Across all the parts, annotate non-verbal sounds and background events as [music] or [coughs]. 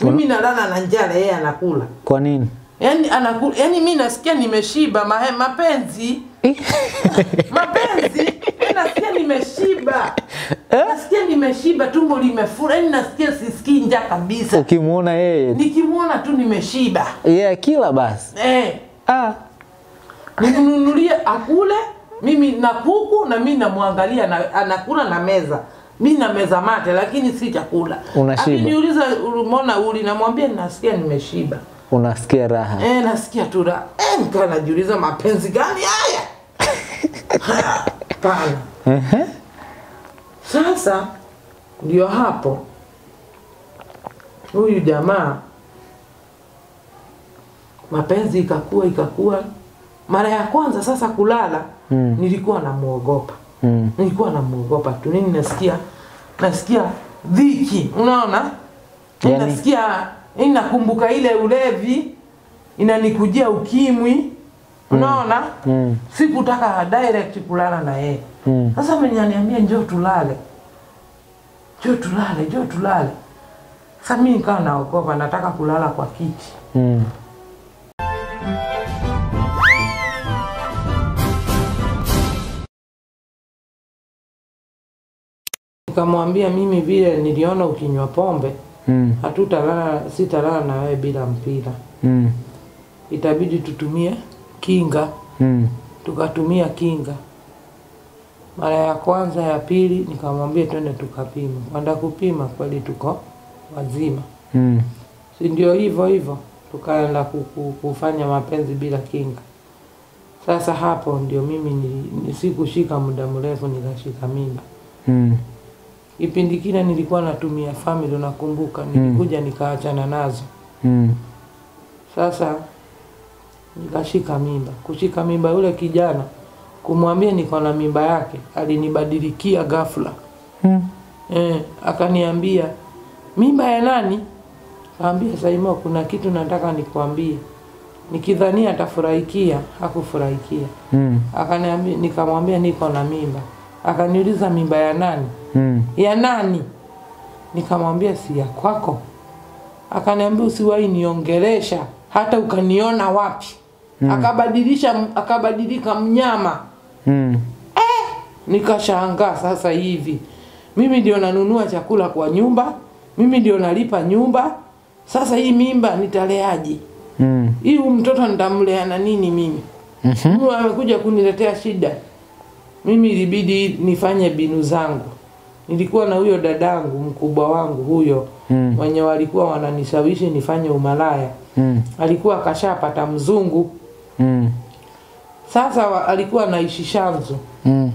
mimi nalala na njala yeye anakula. Kwa nini? yani anakula yani mi nasikia nimeshiba mahe, mapenzi. [laughs] Mapenzi? Yani nasikia nimeshiba. Eh? nasikia nimeshiba tumbo limefura yani nasikia sisikii njaa kabisa. Ukimwona yeye? Nikimwona tu nimeshiba. Yeye kila basi. eh, Ah, nimnunulie akule mimi na kuku na mi namwangalia na, anakula na meza mi nameza mate lakini si chakula Unashiba. akiniuliza ulimona uli namwambia nasikia nimeshiba unasikia raha. Eh, nasikia tu raha. Eh, nikaa najiuliza mapenzi gani haya? Hapana. [laughs] Sasa ndio hapo huyu jamaa mapenzi ikakua ikakua. Mara ya kwanza sasa kulala Mm. nilikuwa namuogopa, Mm. nilikuwa namwogopa tu. Nini nasikia nasikia dhiki, unaona Yani- nasikia inakumbuka ile ulevi inanikujia ukimwi, unaona Mm. sikutaka direct kulala na yeye Mm. sasa mwenye aniambia njoo tulale, njoo tulale, njoo tulale. Sasa mi nikawa naogopa, nataka kulala kwa kiti. Mm. Nikamwambia mimi vile niliona ukinywa pombe Mm. hatutalala, sitalala na wewe bila mpira, Mm. itabidi tutumie kinga. Mm. Tukatumia kinga mara ya kwanza, ya pili nikamwambia twende tukapima. Kwenda kupima, kweli tuko wazima. Mm. si ndio hivyo hivyo tukaenda ku- ku- kufanya mapenzi bila kinga sasa hapo ndio mimi ni, ni sikushika muda mrefu nikashika mimba Mm. Kipindi kile nilikuwa natumia family unakumbuka nilikuja nikaachana nazo Mm. sasa nikashika mimba kushika mimba yule kijana kumwambia niko na mimba yake alinibadilikia ghafla Mm. E, akaniambia mimba ya nani? Kaambia Saimo, kuna kitu nataka nikwambie. Nikidhania atafurahikia, hakufurahikia. Mm. Akaniambia, nikamwambia niko na mimba. Akaniuliza mimba ya nani? Mm. Ya nani? Nikamwambia si ya kwako. Akaniambia usiwahi niongelesha hata ukaniona wapi. mm. Akabadilisha akabadilika mnyama. Mm. Eh, Nikashangaa sasa hivi, mimi ndio nanunua chakula kwa nyumba, mimi ndio nalipa nyumba. Sasa hii mimba nitaleaje? Mm. Hii mtoto nitamlea na nini mimi? mm -hmm. amekuja kuniletea shida. Mimi ilibidi nifanye binu zangu. Nilikuwa na huyo dadangu mkubwa wangu huyo Mm. mwenye walikuwa wananishawishi nifanye umalaya. Mm. Alikuwa akashapata mzungu. Mm. Sasa wa, alikuwa anaishi Shanzu. Mm.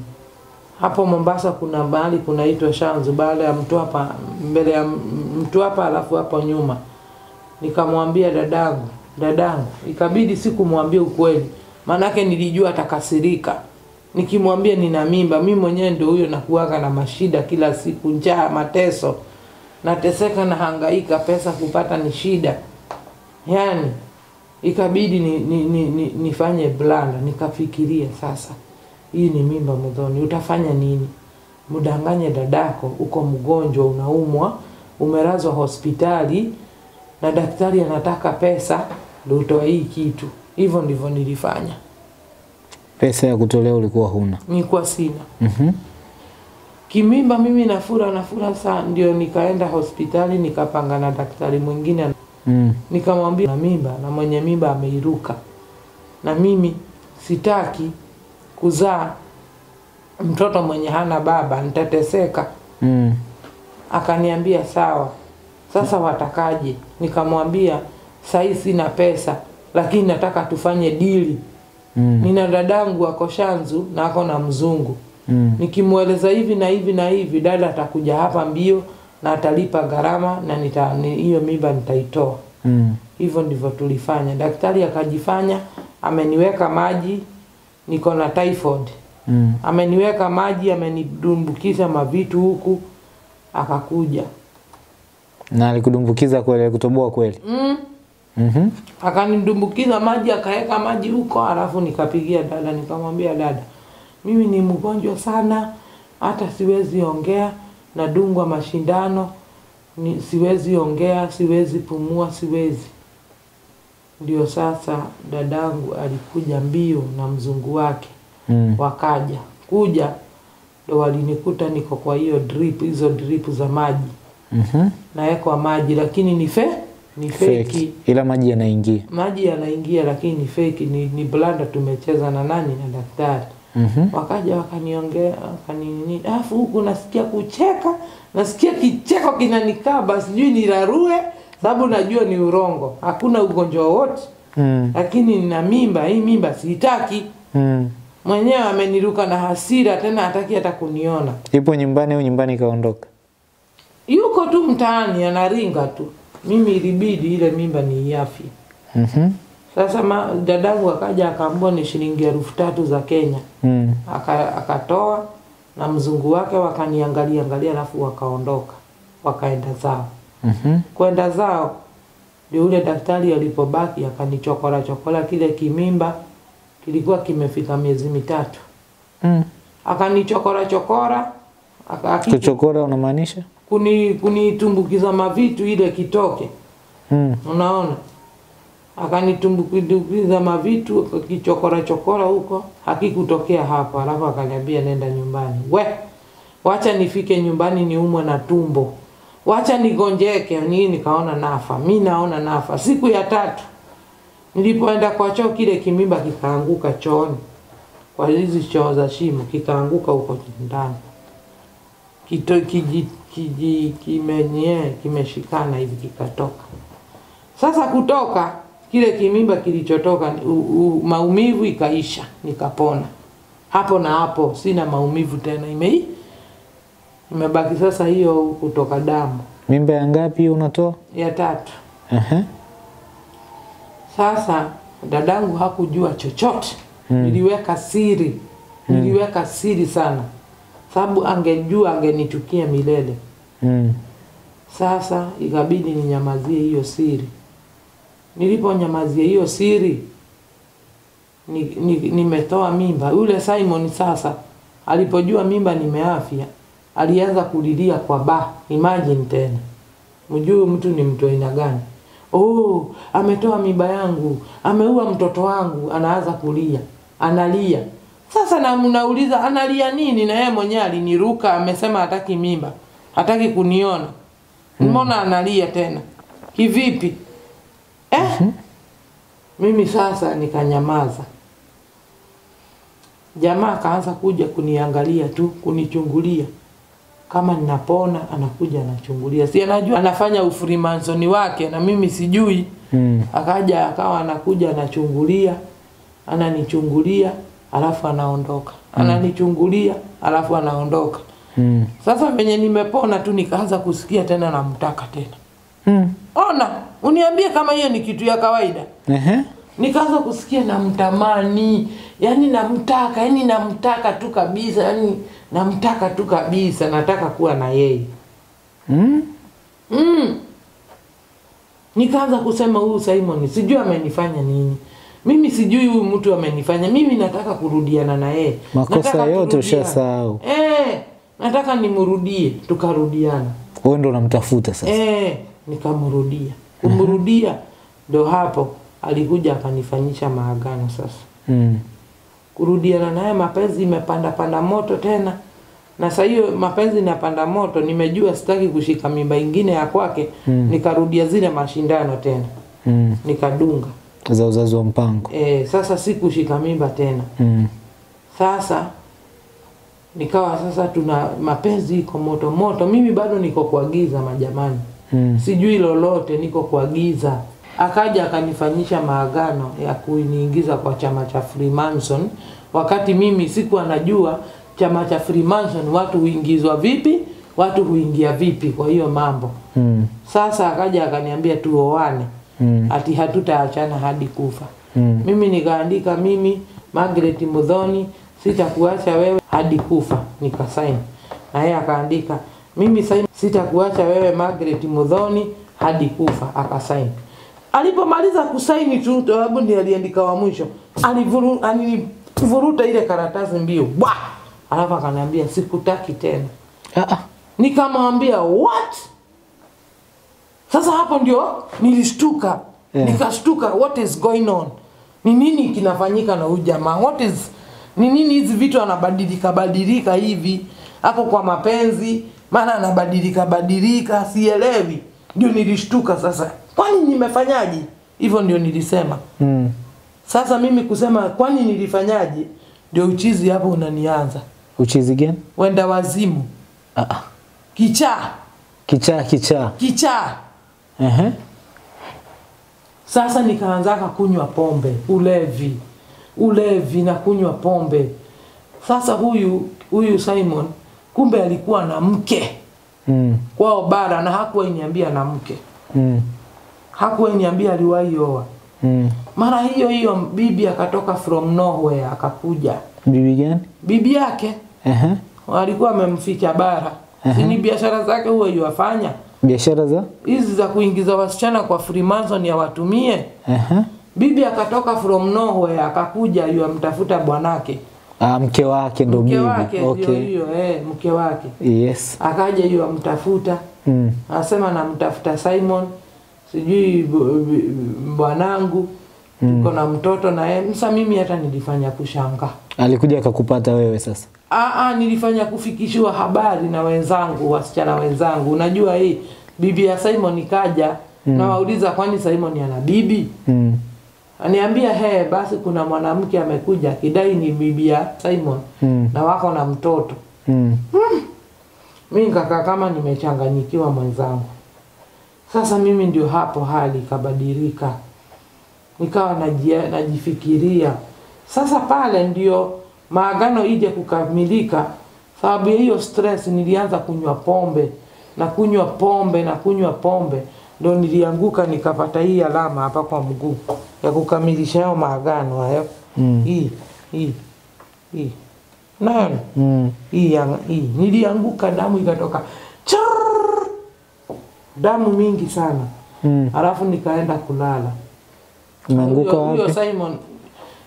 hapo Mombasa kuna mahali kunaitwa Shanzu, baada ya Mtwapa, mbele ya mtu Mtwapa, alafu hapo nyuma. Nikamwambia dadangu, dadangu, ikabidi sikumwambia ukweli, maanake nilijua atakasirika. Nikimwambia nina mimba, mi mwenyewe ndio huyo nakuwaga na mashida kila siku, njaa, mateso, nateseka na hangaika, pesa kupata ni shida. Yani ikabidi ni, ni, ni, ni, nifanye blanda, nikafikiria sasa hii ni mimba mudhoni, utafanya nini? Mdanganye dadako, uko mgonjwa, unaumwa, umelazwa hospitali na daktari anataka pesa ndio utoe hii kitu. Hivyo ndivyo nilifanya, Pesa ya kutolea ulikuwa huna. nilikuwa sina Mhm. kimimba, mimi nafura nafura saa, ndio nikaenda hospitali nikapanga na daktari mwingine Mm. nikamwambia na mimba na mwenye mimba ameiruka na mimi sitaki kuzaa mtoto mwenye hana baba nitateseka Mm. akaniambia sawa sasa watakaje nikamwambia sahii sina pesa lakini nataka tufanye dili Mm. nina dadangu ako shanzu na ako na mzungu Mm. nikimweleza hivi na hivi na hivi dada atakuja hapa mbio na atalipa gharama na nita- ni- hiyo mimba nitaitoa Mm. hivyo ndivyo tulifanya. Daktari akajifanya ameniweka maji, niko na typhoid, Mm. ameniweka maji, amenidumbukiza mavitu huku, akakuja Na alikudumbukiza kweli, alikutoboa kweli. mm. Mhm. akanidumbukiza maji, akaweka maji huko, alafu nikapigia dada, nikamwambia dada, mimi ni mgonjwa sana, hata siwezi ongea, nadungwa mashindano ni, siwezi ongea, siwezi pumua, siwezi. Ndio sasa dadangu alikuja mbio na mzungu wake Mm. wakaja kuja, ndo walinikuta niko kwa hiyo drip, hizo drip za maji, Mhm. nawekwa maji, lakini ni fe ni feki Fake. Ila maji yanaingia. maji yanaingia, lakini ni feki, ni, ni blanda tumecheza na nani na daktari Mhm. wakaja wakaniongea wakanini, alafu huku nasikia kucheka, nasikia kicheko kinanikaba, sijui nirarue, sababu najua ni urongo, hakuna ugonjwa wote Mm. lakini nina mimba. Hii mimba siitaki. Mm. Mwenyewe ameniruka na hasira, tena hataki hata kuniona. Ipo nyumbani au nyumbani kaondoka? Yuko tu mtaani anaringa tu. Mimi ilibidi ile mimba ni iafi. -hmm. Sasa ma, dadangu akaja akaambua ni shilingi elfu tatu za Kenya. Mm. Aka- akatoa na mzungu wake wakaniangalia angalia, alafu wakaondoka wakaenda zao. mm -hmm. Kwenda zao ndio ule daktari alipobaki akanichokora chokora, kile kimimba kilikuwa kimefika miezi mitatu, Mm. akanichokora chokora aka- Kuchokora unamaanisha? Kuni kunitumbukiza mavitu ile kitoke, Mm. unaona, akanitumbukiza mavitu kichokora chokora huko, hakikutokea hapo. Alafu akaniambia nenda nyumbani. We, wacha nifike nyumbani niumwe na tumbo, wacha nigonjeke nii. Nikaona nafa, mi naona nafa. Siku ya tatu nilipoenda kwa choo, kile kimimba kikaanguka chooni, kwa hizi choo za shimo, kikaanguka huko ndani kito kiji kimenye kimeshikana hivi kikatoka. Sasa kutoka kile kimimba kilichotoka, u, u, maumivu ikaisha, nikapona hapo na hapo, sina maumivu tena, ime imebaki sasa hiyo kutoka damu Mimba ya ngapi unatoa? ya tatu. Aha. Sasa dadangu hakujua chochote Mm. niliweka siri, niliweka siri sana, sababu angejua angenichukia milele. Mm. Sasa ikabidi ninyamazie hiyo siri. Niliponyamazia hiyo siri nimetoa ni, ni, nimetoa mimba. Yule Simon sasa alipojua mimba nimeafya, alianza kulilia kwa ba. Imagine tena, mjue mtu ni mtu aina gani? Oh, ametoa mimba yangu, ameua mtoto wangu, anaanza kulia, analia. Sasa na mnauliza analia nini? Na yeye mwenyewe aliniruka, amesema hataki mimba, hataki kuniona. Mbona analia tena? Kivipi? Eh? hmm. Mimi sasa nikanyamaza. Jamaa akaanza kuja kuniangalia tu, kunichungulia kama ninapona, anakuja anachungulia, si anajua anafanya ufurimansoni wake na mimi sijui. Mm. Akaja akawa anakuja anachungulia, ananichungulia alafu anaondoka, ananichungulia alafu anaondoka. Mm. Sasa venye nimepona tu nikaanza kusikia tena namtaka tena. Mm. Ona, uniambie kama hiyo ni kitu ya kawaida. Aha. Nikaanza kusikia namtamani, yani namtaka, yani namtaka tu kabisa, yani namtaka tu kabisa, nataka kuwa na yeye. Mm. Mm. Nikaanza kusema huyu Simon sijui amenifanya nini. Mimi sijui huyu mtu amenifanya. Mimi nataka kurudiana na yeye. Makosa Nataka yote ushasahau. Eh, nataka nimrudie, tukarudiana. Wewe ndo unamtafuta sasa. Eh, nikamrudia. Kumrudia ndo hapo alikuja akanifanyisha maagano sasa. Mm. Kurudiana naye mapenzi imepanda panda moto tena. Na sasa hiyo mapenzi inapanda moto, nimejua sitaki kushika mimba ingine ya kwake, Mm. nikarudia zile mashindano tena. Mm. Nikadunga. Za uzazi wa mpango. e, sasa sikushika mimba tena. Mm. Sasa nikawa sasa tuna mapenzi iko moto moto, mimi bado niko kwa giza majamani. Mm. sijui lolote, niko kwa giza. Akaja akanifanyisha maagano ya kuniingiza kwa chama cha Freemason, wakati mimi siku anajua chama cha Freemason watu huingizwa vipi, watu huingia vipi. Kwa hiyo mambo Mm. sasa, akaja akaniambia tuoane, Mm. ati hatutaachana hadi kufa. Mm. Mimi nikaandika mimi Margaret Mudhoni sitakuacha wewe hadi kufa, nikasaini. Na yeye akaandika mimi Simon sitakuacha wewe Margaret Mudhoni hadi kufa, akasaini. Alipomaliza kusaini tu, sababu ndiye aliandika wa mwisho, alivuru alivuruta ile karatasi mbio bwa, alafu akaniambia sikutaki tena. Ah, ah. Nikamwambia what? Sasa hapo ndio nilishtuka Yeah. nikashtuka, what is going on? Ni nini kinafanyika na huyu jamaa? What is ni nini hizi vitu anabadilika badilika hivi? hapo kwa mapenzi, maana anabadilika badilika, sielewi. Ndio nilishtuka sasa, kwani nimefanyaje? Hivyo ndio nilisema. Mm. Sasa mimi kusema kwani nilifanyaje, ndio uchizi hapo unanianza, Uchizi gani? wenda wazimu, Ah, ah. kichaa, Kichaa kichaa. kichaa. Ehe. Sasa nikaanzaka kunywa pombe, ulevi, ulevi na kunywa pombe. Sasa huyu huyu Simon kumbe alikuwa na mke Mm. kwao bara, na hakuwahi niambia na mke, Mm. hakuwahi niambia aliwahi oa. Mm. Mara hiyo hiyo bibi akatoka from nowhere akakuja, Bibi gani? bibi yake Ehe. alikuwa amemficha bara, uh si ni biashara zake huwa yuwafanya Biashara za? hizi za kuingiza wasichana kwa Freemason ya watumie. Aha. Bibi akatoka from nowhere akakuja yuamtafuta bwanake Ah, mke wake ndo mke wake ndio Okay. hiyo eh, mke wake Yes. akaja yuamtafuta, Mm. anasema namtafuta Simon, sijui bwanangu tuko na mtoto na yeye. Msa mimi hata nilifanya kushangaa Alikuja akakupata wewe sasa. Aa, nilifanya kufikishiwa habari na wenzangu, wasichana wenzangu. Unajua hii bibi ya Simon ikaja mm. nawauliza kwani Simon ana bibi? Mm. Aniambia he, basi kuna mwanamke amekuja kidai ni bibi ya Simon Mm. na wako na mtoto. Mm. Mimi nikakaa kama nimechanganyikiwa mwenzangu. Sasa mimi ndio hapo hali ikabadilika, nikawa najia, najifikiria sasa pale ndio maagano ije kukamilika. Sababu ya hiyo stress, nilianza kunywa pombe na kunywa pombe na kunywa pombe, ndo nilianguka nikapata hii alama hapa kwa mguu ya kukamilisha hayo maagano hayo. Mm. Hii hii hii naona Mm. hii hii nilianguka, damu ikatoka Churr! damu mingi sana, Mm. alafu nikaenda kulala. Umeanguka wapi? Simon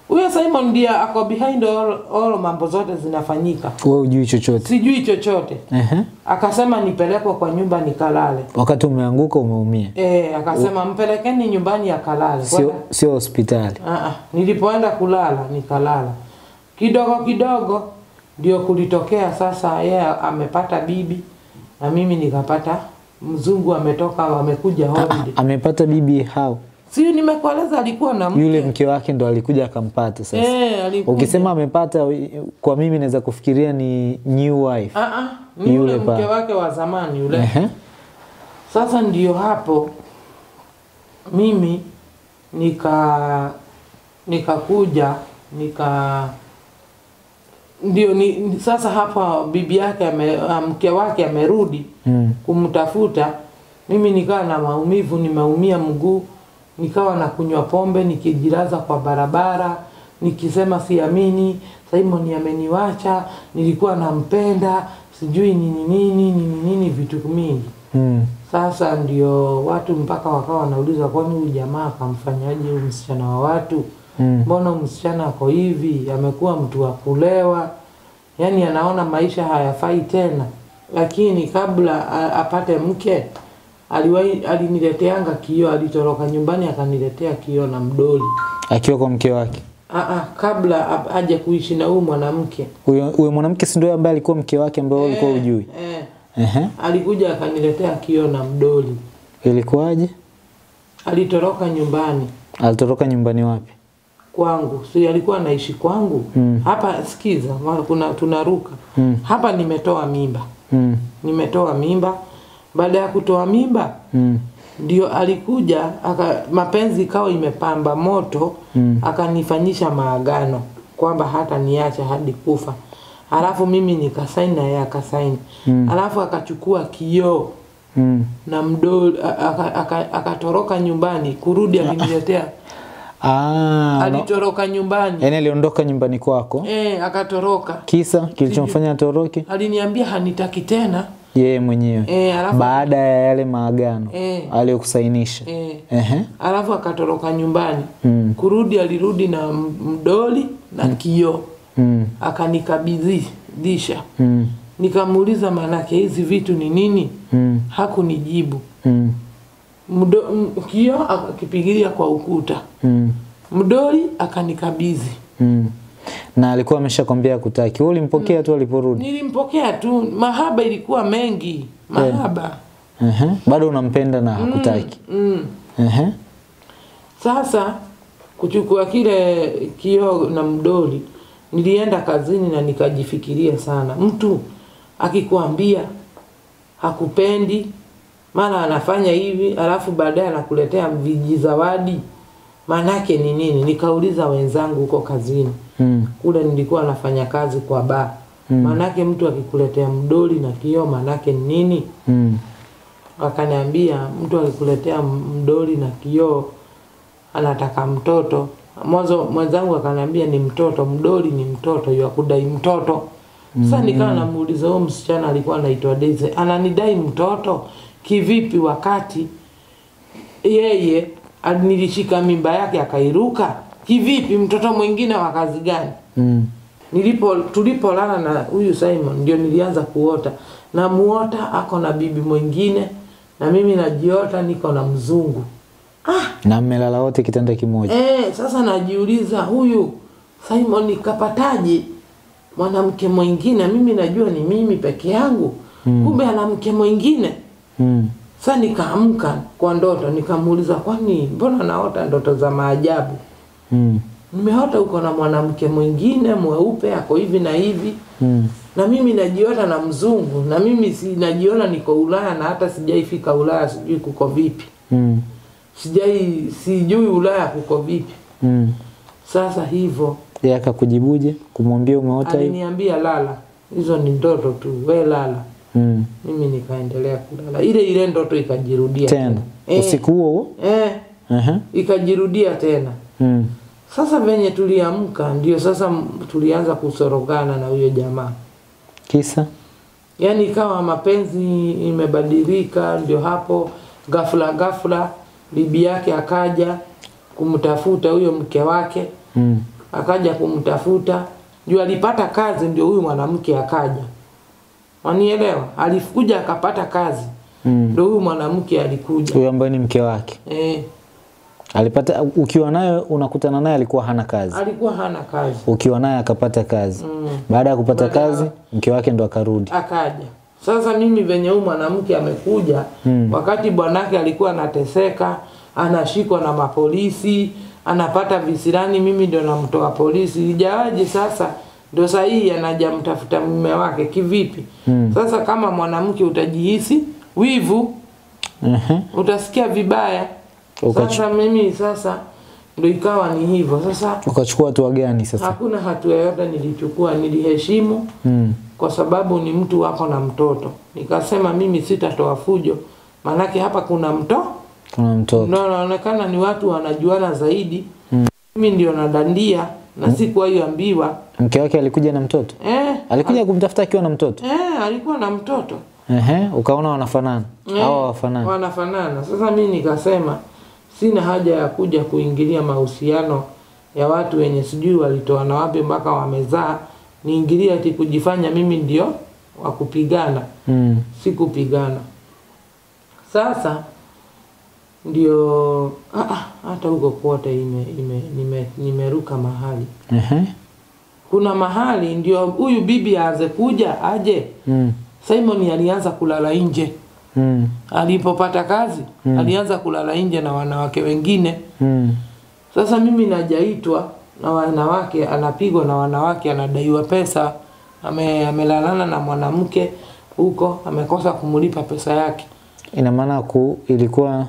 huyo Simon ndiye ako behind all, all mambo zote zinafanyika, Wewe hujui chochote. sijui chochote. Ehe. Akasema nipelekwe kwa nyumba nikalale. Wakati umeanguka umeumia. Eh, akasema U... mpelekeni nyumbani akalale. Sio sio hospitali. Ah, ah, nilipoenda kulala nikalala kidogo kidogo, ndio kulitokea sasa, yeye yeah, amepata bibi na mimi nikapata mzungu ametoka, amekuja holiday. Amepata bibi hao. Si nimekueleza alikuwa na mke Yule mke wake ndo alikuja akampata sasa. eh, alikuja. Ukisema amepata, kwa mimi naweza kufikiria ni new wife. ah, ah, yule mke pa. wake wa zamani yule. Ehe. Sasa ndio hapo mimi nika nikakuja nika ndio ni, sasa hapa bibi yake ame, ah, mke wake amerudi Mm. kumtafuta. Mimi nikaa na maumivu, nimeumia mguu, nikawa na kunywa pombe, nikijilaza kwa barabara, nikisema siamini, Simon ameniwacha, nilikuwa nampenda, sijui nini nini nini nini, vitu mingi. Mm. Sasa ndio watu mpaka wakawa wanauliza, kwani huyu jamaa akamfanyaje huyu msichana wa watu? Mm. Mbona hmm. msichana ako hivi? Amekuwa mtu wa kulewa, yaani anaona maisha hayafai tena. Lakini kabla apate mke aliwahi alinileteanga kio alitoroka nyumbani akaniletea kioo na mdoli. Akiwa kwa mke wake. Aa, kabla a- aje kuishi na huyu mwanamke Huyo huyo mwanamke si ndio ambaye alikuwa mke wake ambaye wewe ulikuwa ujui? eh, Ehe. alikuja akaniletea kio na mdoli. Ilikuwaje? Alitoroka nyumbani Alitoroka nyumbani wapi? kwangu, si alikuwa anaishi kwangu Mm. hapa. Sikiza, kuna tunaruka Mm. hapa. Nimetoa mimba, Mm. nimetoa mimba. Baada ya kutoa mimba, Mm. ndio alikuja aka, mapenzi ikawa imepamba moto Mm. akanifanyisha maagano kwamba hata niacha hadi kufa. Alafu mimi nikasaini na yeye akasaini. Mm. Alafu akachukua kioo Mm. na mdo akatoroka aka- aka- nyumbani, kurudi aliniletea, [laughs] Ah, alitoroka no. nyumbani Yaani aliondoka nyumbani kwako. eh, akatoroka Kisa kilichomfanya atoroke aliniambia hanitaki tena yeye mwenyewe. e, alafu, Baada ya yale maagano e, aliyokusainisha. e. Ehe. alafu akatoroka nyumbani Mm. kurudi, alirudi na mdoli na kioo Mm. akanikabidhisha. Mm. Nikamuuliza maanake hizi vitu ni nini, Mm. hakunijibu. Mm. Mdo, kioo akakipigilia kwa ukuta, Mm. mdoli akanikabidhi. Mm. Na alikuwa ameshakwambia kutaki. Wewe ulimpokea tu aliporudi. Nilimpokea tu, mahaba ilikuwa mengi, mahaba Uh -huh. Bado unampenda na hakutaki. mm. mm. uh -huh. Sasa kuchukua kile kioo na mdoli, nilienda kazini na nikajifikiria sana. Mtu akikwambia hakupendi, mara anafanya hivi, alafu baadaye anakuletea vijizawadi, maanake ni nini? Nikauliza wenzangu huko kazini Mm. kule nilikuwa nafanya kazi kwa baa mm. maanake mtu akikuletea mdoli na kioo maanake nini? Mm. akaniambia mtu akikuletea mdoli na kioo anataka mtoto. Mwanzo mwenzangu akaniambia ni mtoto, mdoli ni mtoto, yakudai mtoto. Sasa nikawa namuuliza huyo msichana alikuwa anaitwa Daisy, ananidai mtoto kivipi wakati yeye nilishika mimba yake akairuka? Kivipi? Mtoto mwingine wa kazi gani? Mm. Nilipo tulipolala na huyu Simon ndio nilianza kuota. Namuota ako na bibi mwingine na mimi najiota niko na mzungu. Ah, Na mmelala wote kitanda kimoja. eh, sasa najiuliza huyu Simon nikapataje mwanamke mwingine? Mimi najua ni mimi peke yangu. mm. Kumbe ana mke mwingine. Mm. Sasa nikaamka kwa ndoto nikamuuliza, kwani mbona naota ndoto za maajabu? Mm. Nimeota uko na mwanamke mwingine mweupe ako hivi na hivi Mm. na mimi najiona na mzungu na mimi si najiona niko Ulaya na hata sijaifika Ulaya, sijui kuko vipi, Mm. sijai sijui Ulaya kuko vipi. Mm. Sasa hivyo Yeye akakujibuje? Kumwambia umeota hivi? aliniambia lala, hizo ni ndoto tu, we lala. Mm. Mimi nikaendelea kulala, ile ile ndoto ikajirudia Tena. Eh, Usiku huo huo? eh, Ehe. ikajirudia tena. Mm. Sasa venye tuliamka, ndio sasa tulianza kusorogana na huyo jamaa Kisa? yaani ikawa mapenzi imebadilika. Ndio hapo ghafla ghafla bibi yake akaja kumtafuta huyo mke wake, Mm. akaja kumtafuta juu alipata kazi, ndio huyu mwanamke akaja, wanielewa? Alikuja akapata kazi, Mm. ndio huyu mwanamke alikuja Huyo ambaye ni mke wake. eh, Alipata ukiwa naye unakutana naye alikuwa hana kazi. alikuwa hana kazi Ukiwa naye akapata kazi. mm. Baada ya kupata Baada kazi, mke wake ndo akarudi. akaja sasa mimi venye huyu mwanamke amekuja Mm. wakati bwanake alikuwa anateseka anashikwa na mapolisi anapata visirani mimi ndio namtoa polisi ijawaje sasa ndo sahihi anaja mtafuta mume wake kivipi Mm. sasa kama mwanamke utajihisi wivu Ehe. utasikia vibaya sasa mimi sasa ndio ikawa ni hivyo sasa Ukachukua hatua gani sasa? hakuna hatua yoyote nilichukua niliheshimu Mm. kwa sababu ni mtu wako na mtoto. Nikasema mimi sitatoa fujo, maanake hapa kuna mto Kuna mtoto. na naonekana ni watu wanajuana zaidi. mm. Mimi ndio nadandia na sikuwahi ambiwa. Mke wake alikuja na mtoto? Eh, Alikuja al... kumtafuta akiwa na mtoto? eh, alikuwa na mtoto Ehe, ukaona wanafanana. Eh, Hao hawafanani. wanafanana. Sasa mimi nikasema sina haja ya kuja kuingilia mahusiano ya watu wenye sijui walitoana wapi mpaka wamezaa, niingilie ati kujifanya mimi ndio wa kupigana. Mm. sikupigana. Sasa ndio ah, ah, hata huko kote ime, ime, nime, nimeruka mahali. uh-huh. Kuna mahali ndio huyu bibi aanze kuja aje. Mm. Simon alianza kulala nje Mm. alipopata kazi mm. alianza kulala nje na wanawake wengine. Mm. Sasa mimi najaitwa na wanawake, anapigwa na wanawake, anadaiwa pesa, ame, amelalana na mwanamke huko, amekosa kumlipa pesa yake. Ina maana ku ilikuwa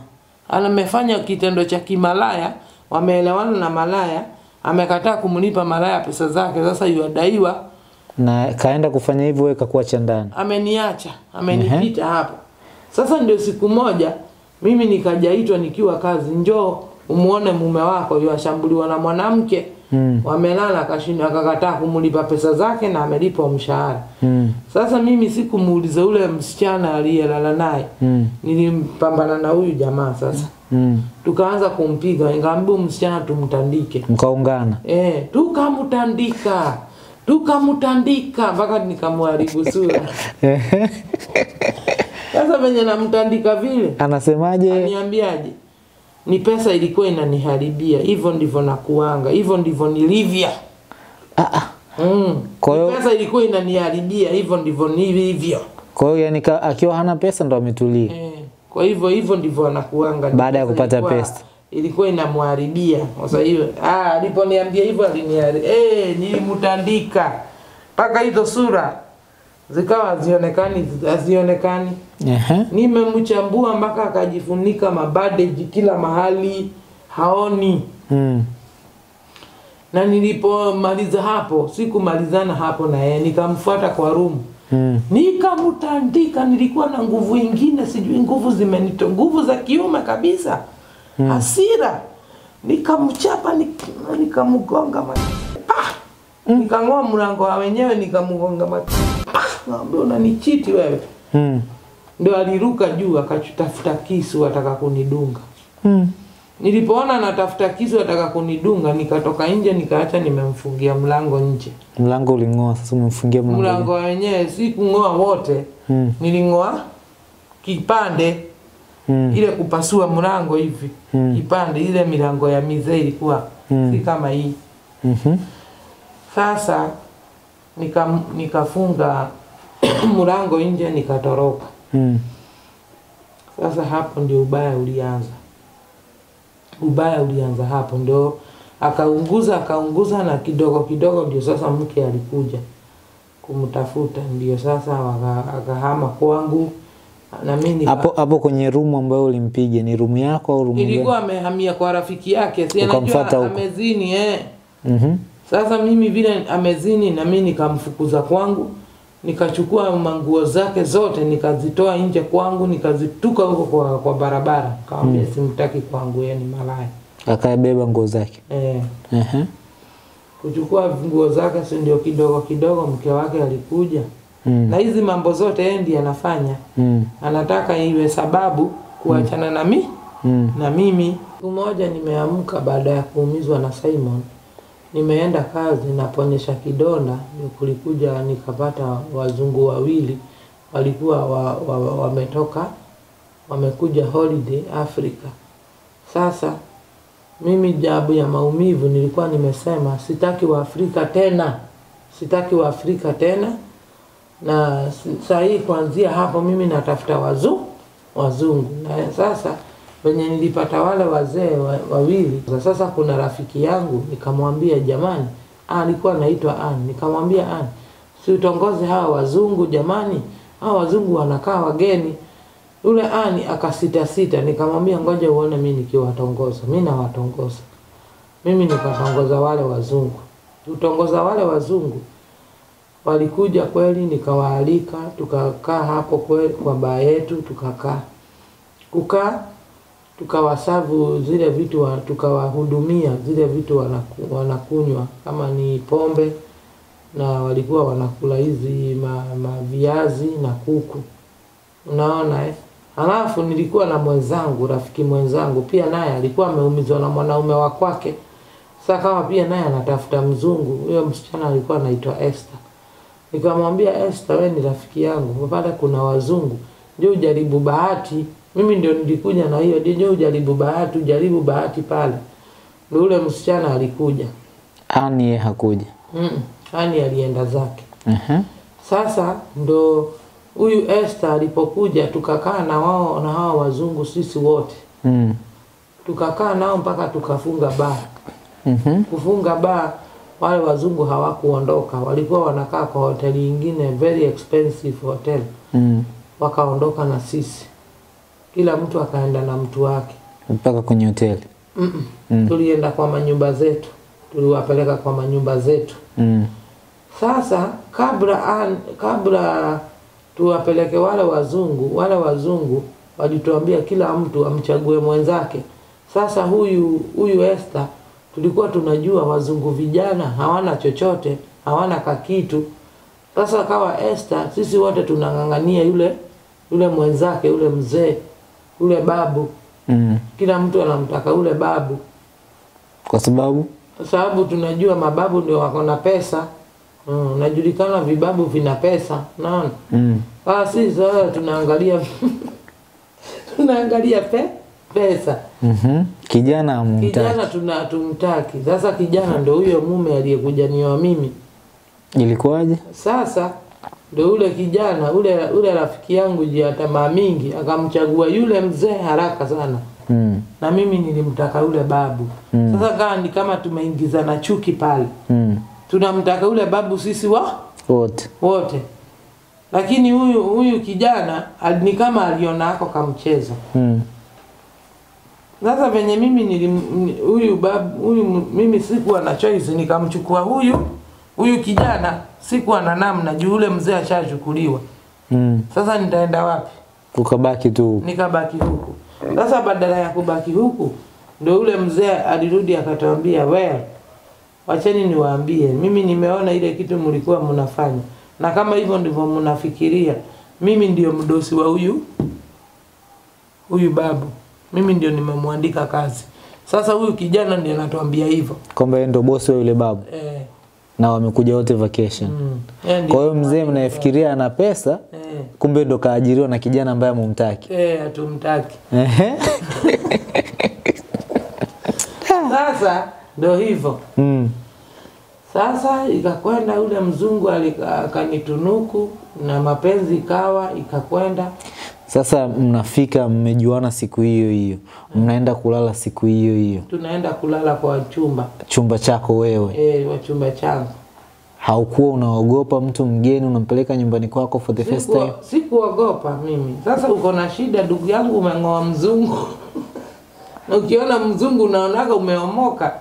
amefanya kitendo cha kimalaya, wameelewana na malaya, amekataa kumlipa malaya pesa zake, sasa yuadaiwa, na kaenda kufanya hivyo wewe kakuacha ndani. ameniacha, amenipita hapo. Sasa ndio siku moja mimi nikajaitwa nikiwa kazi, njoo umuone mume wako yuashambuliwa na mwanamke Mm. wamelala, akashinda akakataa kumlipa pesa zake na amelipwa mshahara. Mm. Sasa mimi sikumuuliza ule msichana aliyelala naye, Mm. nilimpambana na huyu jamaa sasa Mm. tukaanza kumpiga, nikaambia msichana tumtandike. Mkaungana. Eh, tukamtandika tukamtandika mpaka nikamharibu sura. [laughs] Sasa venye namtandika vile Anasemaje? Aniambiaje? Ni pesa ilikuwa inaniharibia, hivyo ndivyo nakuanga, hivyo ndivyo nilivya. Ah, ah. Mm. Kwa hiyo- pesa ilikuwa inaniharibia, hivyo ndivyo nilivyo. Kwa hiyo yani akiwa hana pesa ndo ametulia. Eh, kwa hivyo hivyo ndivyo anakuanga. Baada ya kupata ilikuwa, pesa. ilikuwa inamharibia. Sasa hiyo ah, aliponiambia hivyo aliniharibia. Eh, nilimtandika mpaka hizo sura zikawa hazionekani hazionekani. Ehe. Nimemchambua mpaka akajifunika mabandeji kila mahali, haoni. Mm. Na nilipomaliza hapo, sikumalizana hapo na yeye, nikamfuata kwa rumu Mm. nikamtandika. Nilikuwa na nguvu ingine, sijui nguvu zimenito, nguvu za kiume kabisa, hasira. Nikamchapa, nik- nikamgonga ma Pah! nikang'oa mlango wa wenyewe, nikamgonga ma Pah! Naambia unanichiti wewe. Mm. Ndio aliruka juu akatafuta kisu ataka kunidunga. Mm. Nilipoona anatafuta kisu ataka kunidunga, nikatoka nje nikaacha nimemfungia mlango nje. Mlango uling'oa, sasa umemfungia mlango. Mlango wenyewe si kung'oa wote, Mm. niling'oa kipande Mm. ile kupasua mlango hivi Mm. kipande, ile milango ya mizee ilikuwa Mm. si kama hii. mm-hmm. Sasa nika nikafunga [coughs] mlango nje nikatoroka. Mm. Sasa hapo ndio ubaya ulianza. Ubaya ulianza hapo, ndio akaunguza akaunguza, na kidogo kidogo ndio sasa mke alikuja kumtafuta, ndio sasa akahama kwangu na mimi Hapo hapo kwenye rumu ambayo ulimpiga ni rumu yako au rumu ilikuwa amehamia kwa rafiki yake, si anajua amezini eh. mm -hmm. Sasa mimi vile amezini na mimi nikamfukuza kwangu, nikachukua manguo zake zote nikazitoa nje kwangu, nikazituka huko kwa, kwa barabara. kawambia mm. simtaki kwangu, yeye ni malaya Akabeba nguo zake. eh. Kuchukua nguo zake, si ndio kidogo kidogo mke wake alikuja Mm. na hizi mambo zote yeye ndiye anafanya, Mm. anataka iwe sababu kuachana na mi Mm. na mimi. Siku moja nimeamka baada ya kuumizwa na Simon, nimeenda kazi naponyesha kidonda, kulikuja nikapata wazungu wawili walikuwa wa, wa, wa, wametoka wamekuja holiday Afrika. Sasa mimi jabu ya maumivu nilikuwa nimesema sitaki Waafrika tena, sitaki Waafrika tena, na saa hii kuanzia hapo mimi natafuta wazu wazungu. Na sasa wenye nilipata wale wazee wawili wa- sasa kuna rafiki yangu nikamwambia, jamani, ah, alikuwa anaitwa Ann, nikamwambia Ann, si utongoze hawa wazungu jamani, hawa wazungu wanakaa wageni. Yule Ani akasita sita, nikamwambia ngoja uone mimi nikiwatongoza. Mimi nawatongoza. Mimi nikatongoza wale wazungu. utongoza wale wazungu. Walikuja kweli, nikawaalika, tukakaa hapo kweli kwa baa yetu, tukakaa. Kukaa tukawasavu zile vitu wa, tukawahudumia zile vitu wanaku, wanakunywa kama ni pombe na walikuwa wanakula hizi ma, ma na kuku unaona eh? alafu nilikuwa na mwenzangu, rafiki mwenzangu pia naye alikuwa ameumizwa na mwanaume wa kwake. Sasa kama pia naye anatafuta mzungu, huyo msichana alikuwa anaitwa Esther. Nikamwambia Esther, wewe ni rafiki yangu, pale kuna wazungu, ndio jaribu bahati. Mimi ndio nilikuja na hiyo, ndio ujaribu bahati, ujaribu bahati pale. Ndio ule msichana alikuja. Ani yeye hakuja. Mm, ani alienda zake. Uh -huh. Sasa ndo huyu Esther alipokuja tukakaa na wao na hao wazungu sisi wote Mm. tukakaa nao mpaka tukafunga baa. Mhm. Kufunga baa, wale wazungu hawakuondoka, walikuwa wanakaa kwa hoteli nyingine, very expensive hotel. Mm. Wakaondoka na sisi, kila mtu akaenda na mtu wake. Mpaka kwenye hoteli. Mm-mm. Mm. Tulienda kwa manyumba zetu, tuliwapeleka kwa manyumba zetu. Mm. Sasa kabla an, kabla tuwapeleke wale wazungu, wale wazungu walituambia kila mtu amchague mwenzake. Sasa huyu huyu Esther tulikuwa tunajua wazungu vijana hawana chochote, hawana kakitu. Sasa kawa Esther, sisi wote tunang'ang'ania yule yule mwenzake, yule mzee, yule babu. Mm. Kila mtu anamtaka ule babu Kwa sababu kwa sababu tunajua mababu ndio wako na pesa mm, najulikana vibabu vina pesa naona mm. Ah, si sasa tunaangalia [laughs] tunaangalia pe, pesa. mm -hmm. Kijana. Kijana tuna tumtaki. Sasa kijana ndio huyo mume aliyekuja nioa mimi. Ilikuwaje? Sasa ndo yule kijana ule ule rafiki yangu juu ya tamaa mingi akamchagua yule mzee haraka sana, Mm. na mimi nilimtaka yule babu. Mm. Sasa kaa ni kama tumeingizana chuki pale, Mm. tunamtaka yule babu sisi wa Wote. wote, lakini huyu huyu kijana ni kama aliona ako kamchezo. Mm. Sasa venye mimi nilim huyu babu huyu mimi sikuwa na choice, nikamchukua huyu huyu kijana, sikuwa na namna juu yule mzee ashachukuliwa. Mm. Sasa nitaenda wapi? Ukabaki tu. Nikabaki huku. Sasa badala ya kubaki huku, ndio yule mzee alirudi akatwambia, well, wacheni niwaambie, mimi nimeona ile kitu mlikuwa mnafanya, na kama hivyo ndivyo mnafikiria, mimi ndio mdosi wa huyu huyu babu, mimi ndio nimemwandika kazi. Sasa huyu kijana ndiye anatuambia hivyo Kwamba ndo bosi wa yule babu eh, na wamekuja wote vacation. mm, yeye Kwa hiyo mzee mnayefikiria ana pesa, eh, kumbe ndo kaajiriwa na kijana ambaye mumtaki. eh, hatumtaki. Sasa ndo hivyo Mm. Sasa ikakwenda ule mzungu alika- akanitunuku na mapenzi ikawa ikakwenda. Sasa mnafika mmejuana siku hiyo hiyo, mnaenda kulala siku hiyo hiyo, Tunaenda kulala kwa chumba chumba chako wewe. e, wa chumba changu. Haukuwa unaogopa mtu mgeni unampeleka nyumbani kwako for the first time? Sikuogopa mimi. Sasa uko na shida ndugu yangu, umeng'oa mzungu na [laughs] ukiona mzungu unaonaga umeomoka.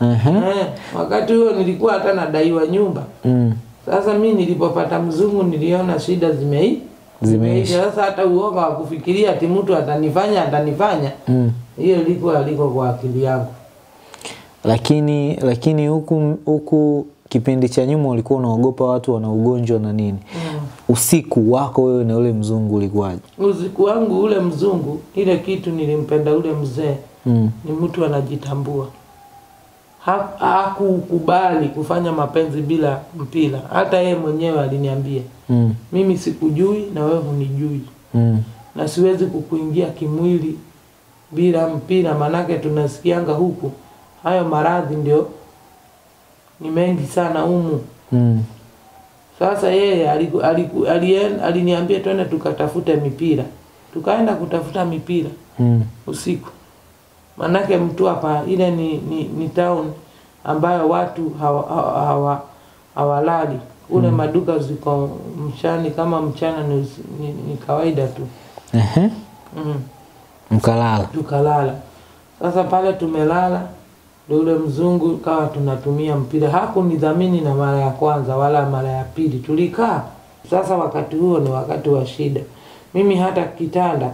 uh Ehe. Eh, wakati huo nilikuwa hata nadaiwa nyumba. Mm. Sasa mi nilipopata mzungu niliona shida zimei Zimeisha. Sasa hata uoga wa kufikiria ati mtu atanifanya atanifanya Mm. hiyo mm. liko kwa akili yangu. Lakini lakini huku huku kipindi cha nyuma ulikuwa unaogopa watu wana ugonjwa na nini. mm. Usiku wako wewe na ule mzungu ulikuwaje? Usiku wangu ule mzungu, ile kitu nilimpenda ule mzee Mm. ni mtu anajitambua. Ha- Hakukubali kufanya mapenzi bila mpira. Hata yeye mwenyewe aliniambia, Mm. mimi sikujui na wewe hunijui, Mm. na siwezi kukuingia kimwili bila mpira, manake tunasikianga huku hayo maradhi ndio ni mengi sana umu Mm. Sasa yeye aliku- aliku- alien- aliniambia twende tukatafute mipira, tukaenda kutafuta mipira Mm. usiku, manake mtu hapa ile ni, ni, ni town ambayo watu hawa- hawa- hawa- hawalali ule maduka ziko mchani, kama mchana ni, ni, ni kawaida tu Ehe. mm. Mkalala. tukalala. Sasa pale tumelala, ndio ule mzungu kawa tunatumia mpira. Hakunidhamini na mara ya kwanza wala mara ya pili, tulikaa. Sasa wakati huo ni wakati wa shida, mimi hata kitanda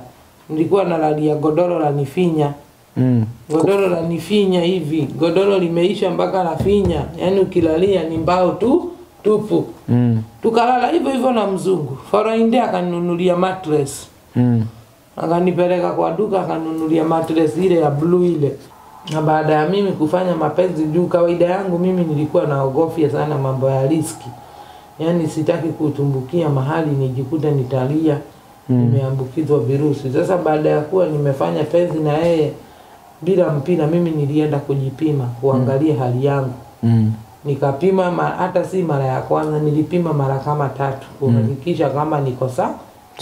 nilikuwa nalalia godoro la nifinya Mm. godoro lanifinya hivi, godoro limeisha mpaka la finya, yaani ukilalia ni mbao tu tupu. Mm. Tukalala hivyo hivyo na mzungu. Farainde akaninunulia mattress Mm. akanipeleka kwa duka akanunulia mattress ile ya blue ile. Na baada ya mimi kufanya mapenzi juu, kawaida yangu mimi nilikuwa naogofya sana mambo ya riski, yaani sitaki kutumbukia mahali nijikute nitalia mm. nimeambukizwa virusi. Sasa baada ya kuwa nimefanya penzi na yeye bila mpira, mimi nilienda kujipima kuangalia mm. hali yangu Mm. nikapima hata si mara ya kwanza, nilipima mara kama tatu kuhakikisha mm. kama niko sawa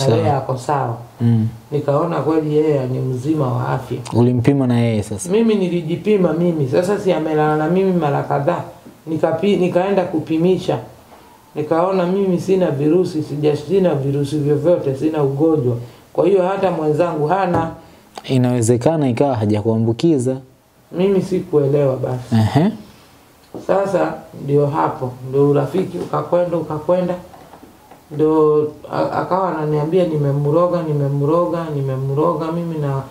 na yeye ako sawa. Mm. Nikaona kweli yeye ni mzima wa afya. Ulimpima na yeye sasa. Mimi nilijipima mimi, sasa si amelala na mimi mara kadhaa, nikapi, nikaenda kupimisha, nikaona mimi sina virusi, sija sina virusi vyovyote, sina ugonjwa. Kwa hiyo hata mwenzangu hana. Inawezekana ikawa hajakuambukiza. Mimi sikuelewa basi. Ehe. Sasa ndio hapo ndio urafiki ukakwenda ukakwenda, ndio akawa ananiambia nimemroga, nimemroga, nimemroga mimi na,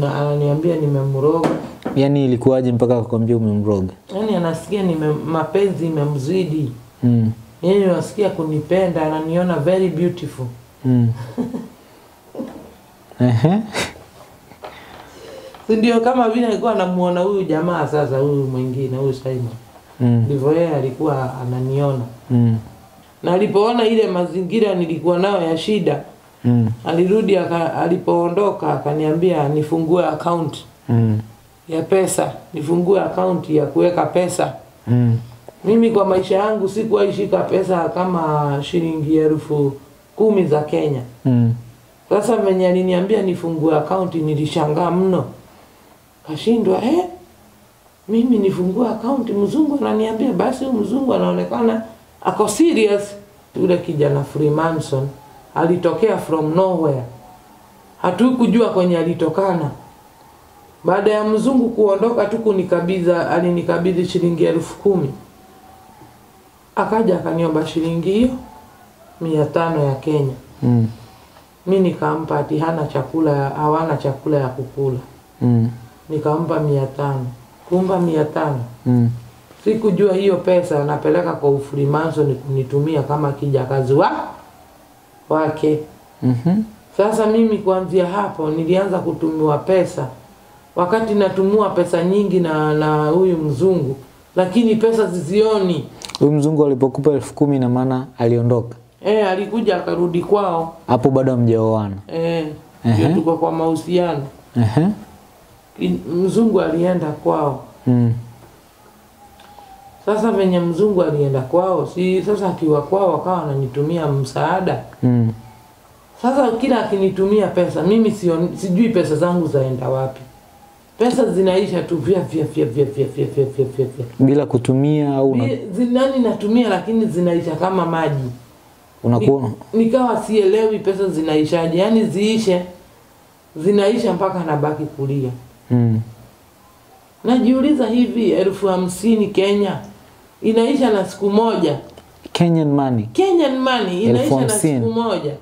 na ananiambia nimemroga, Yaani ilikuwaje mpaka akakwambia umemroga? yaani anasikia nime, mapenzi imemzidi Mm. yeye, anasikia kunipenda, ananiona very beautiful. Mm. [laughs] Ehe. Ndio kama vile alikuwa anamuona huyu jamaa sasa, huyu mwingine huyu Simon, Mm. ndivyo yeye alikuwa ananiona Mm. na alipoona ile mazingira nilikuwa nayo ya shida Mm. alirudi aka, alipoondoka akaniambia nifungue account Mm. ya pesa nifungue account ya kuweka pesa Mm. mimi kwa maisha yangu sikuwahi shika pesa kama shilingi elfu kumi za Kenya Mm. sasa venye aliniambia nifungue akaunti nilishangaa mno kashindwa eh? mimi nifungue akaunti mzungu ananiambia basi huyu mzungu anaonekana ako serious yule kijana Freemanson alitokea from nowhere hatukujua kwenye alitokana baada ya mzungu kuondoka tu kunikabidha alinikabidhi shilingi elfu kumi akaja akaniomba shilingi hiyo mia tano ya Kenya Mm. mi nikampa ati hana chakula hawana chakula ya kukula Mm. Nikampa mia tano kumpa mia tano Mm. sikujua hiyo pesa napeleka kwa ufrimanso kunitumia kama kijakazi wa wake mm-hmm. sasa mimi kuanzia hapo nilianza kutumiwa pesa wakati natumua pesa nyingi na na huyu mzungu lakini pesa zizioni Huyu mzungu alipokupa elfu kumi na maana aliondoka e, alikuja akarudi kwao hapo, bado hamjaoana. e, uh-huh. tuko kwa mahusiano Ehe. Mzungu alienda kwao Mm. Sasa venye mzungu alienda kwao, si sasa akiwa kwao akawa ananitumia msaada. Mm. Sasa kila akinitumia pesa, mimi sio, sijui pesa zangu zaenda wapi. Pesa zinaisha tu vya vya vya vya vya vya vya vya vya vya. Bila kutumia au una- Zinani natumia lakini zinaisha kama maji. unakuwa Ni- Nikawa sielewi pesa zinaishaje, yani ziishe zinaisha mpaka nabaki kulia. Mm. Najiuliza hivi elfu hamsini Kenya inaisha na siku moja. Kenyan money. Kenyan money inaisha na siku moja,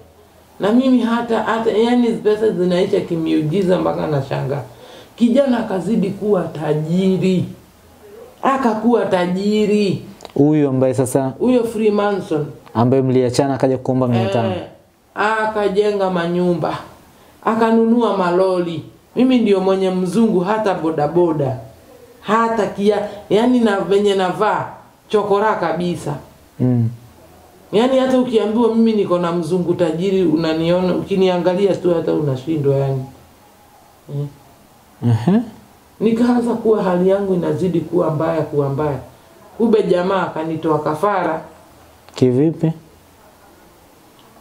na mimi hata hata yani pesa zinaisha kimiujiza mpaka na shanga Kijana akazidi kuwa tajiri, akakuwa tajiri huyo ambaye sasa huyo Freemason ambaye mliachana akaja kuomba mia tano. eh, akajenga manyumba, akanunua maloli. Mimi ndio mwenye mzungu, hata bodaboda, hata kia, yani na venye navaa chokora kabisa. Mm. yani hata ukiambiwa mimi niko na mzungu tajiri unaniona ukiniangalia tu hata unashindwa yani. Eh. Ehe. Nikaanza kuwa hali yangu inazidi kuwa mbaya kuwa mbaya. kube jamaa akanitoa kafara. Kivipi?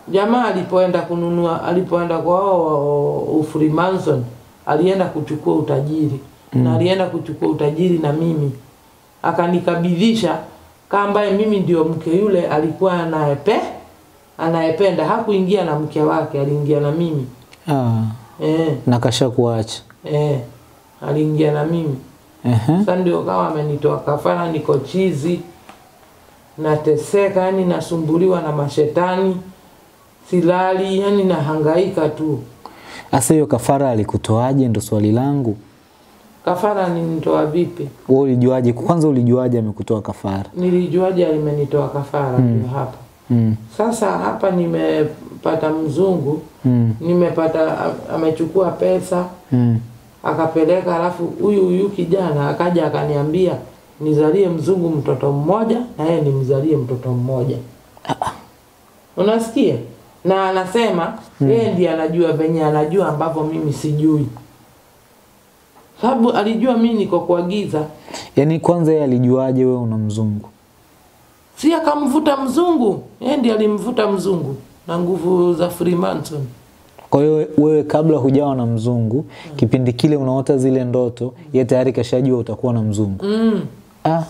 Jamaa alipoenda kununua alipoenda kwa hao Ufrimanson alienda kuchukua utajiri. Mm. na alienda kuchukua utajiri na mimi. Akanikabidhisha kama ambaye mimi ndio mke yule alikuwa anayepe anayependa. Hakuingia na mke wake aliingia na mimi. Ah. eh, Na kasha kuacha. eh, aliingia na mimi. Sasa ndio kawa amenitoa kafara niko chizi nateseka yani nasumbuliwa na mashetani silali yani nahangaika tu Asa hiyo kafara alikutoaje ndo swali langu. kafara ninitoa vipi Wewe ulijuaje? Kwanza ulijuaje amekutoa kafara? nilijuaje alimenitoa kafara mm. hapa Mm. sasa hapa nimepata mzungu Mm. nimepata amechukua pesa Mm. akapeleka alafu huyu huyu kijana akaja akaniambia nizalie mzungu mtoto mmoja na yeye nimzalie mtoto mmoja Ah. unasikia na anasema yeye ndiye anajua venye anajua ambavyo mimi sijui sababu alijua mimi niko kwa kuagiza Yaani kwanza yeye alijuaje wewe una mzungu? si akamvuta mzungu yeye ndiye alimvuta mzungu na nguvu za Freemason Kwa hiyo wewe kabla hujawa na mzungu, kipindi kile unaota zile ndoto, ye tayari kashajua utakuwa na mzungu. mm. Ah,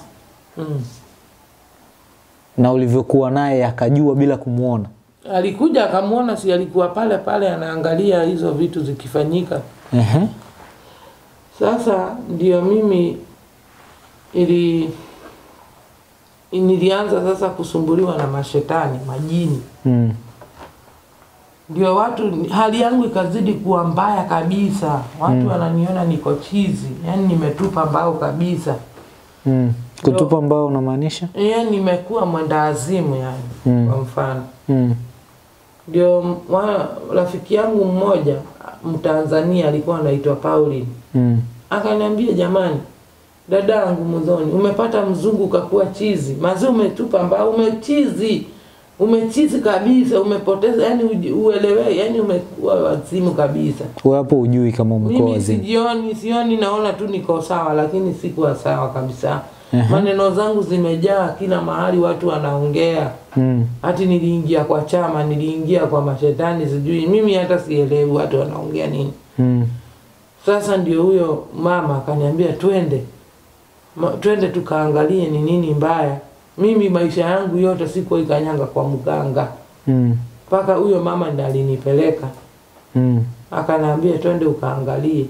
Mm. na ulivyokuwa naye akajua bila kumwona. Alikuja akamwona si alikuwa pale pale anaangalia hizo vitu zikifanyika Ehe. Sasa ndio mimi ili nilianza sasa kusumbuliwa na mashetani majini, Mm. ndio watu, hali yangu ikazidi kuwa mbaya kabisa. Watu wananiona niko chizi, yani nimetupa mbao kabisa, Mm. Kutupa mbao unamaanisha? yani nimekuwa mwenda azimu yani Mm. kwa mfano Mm. Ndio rafiki yangu mmoja Mtanzania alikuwa anaitwa Pauline Mm. akaniambia jamani, dada yangu Mudhoni, umepata mzungu ukakuwa chizi, mazi umetupa mbao, umechizi. umechizi kabisa umepoteza yani uelewe yani umekuwa wazimu kabisa hapo ujui kama umekuwa mimi wazimu. sijioni sioni naona tu niko sawa lakini sikuwa sawa kabisa maneno zangu zimejaa kila mahali watu wanaongea Mm. hati niliingia kwa chama niliingia kwa mashetani sijui mimi hata sielewi watu wanaongea nini Mm. sasa ndio huyo mama akaniambia twende Ma, twende tukaangalie ni nini mbaya mimi maisha yangu yote sikuwa ikanyanga kwa mganga mpaka Mm. mpaka huyo mama ndiye alinipeleka Mm. akanaambia twende ukaangalie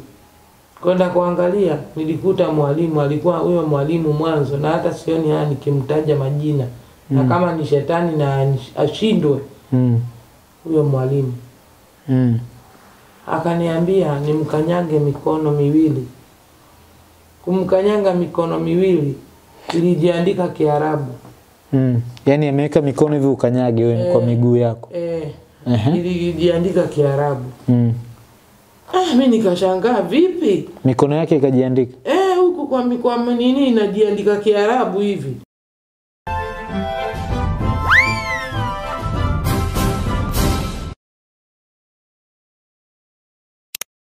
kwenda kuangalia nilikuta mwalimu alikuwa huyo mwalimu mwanzo na hata sioni haya nikimtaja majina na kama ni shetani na ashindwe Mm. huyo mwalimu Mm. akaniambia nimkanyage mikono miwili kumkanyanga mikono miwili ilijiandika kiarabu Mm. Yaani ameweka mikono hivi ukanyage wewe kwa Eh. miguu yako. e, -huh. ilijiandika kiarabu Mm. Ah, mi nikashangaa vipi Mikono yake ikajiandika. Eh, huku kwa, mikono nini inajiandika kiarabu hivi